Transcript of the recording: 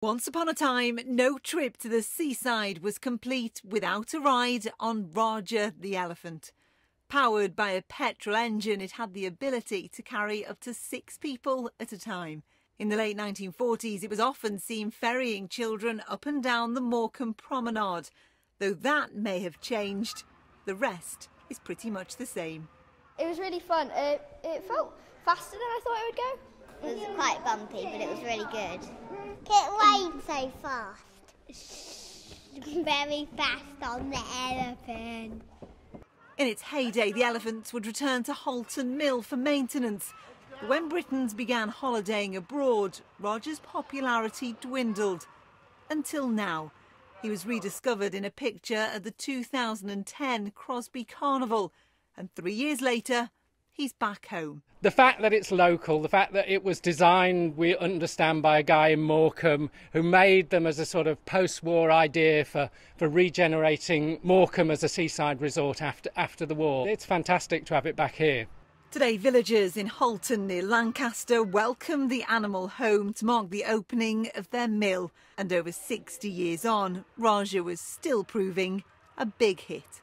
Once upon a time, no trip to the seaside was complete without a ride on Raja the elephant. Powered by a petrol engine, it had the ability to carry up to six people at a time. In the late 1940s, it was often seen ferrying children up and down the Morecambe Promenade. Though that may have changed, the rest is pretty much the same. It was really fun. It, it felt faster than I thought it would go. It was quite bumpy, but it was really good. It rained so fast. Very fast on the elephant. In its heyday, the elephants would return to Halton Mill for maintenance. But when Britons began holidaying abroad, Raja's popularity dwindled. Until now. He was rediscovered in a picture at the 2010 Crosby Carnival. And three years later, he's back home. The fact that it's local, the fact that it was designed, we understand, by a guy in Morecambe who made them as a sort of post war idea for, for regenerating Morecambe as a seaside resort after, after the war. It's fantastic to have it back here. Today, villagers in Halton near Lancaster welcome the animal home to mark the opening of their mill. And over 60 years on, Raja was still proving a big hit.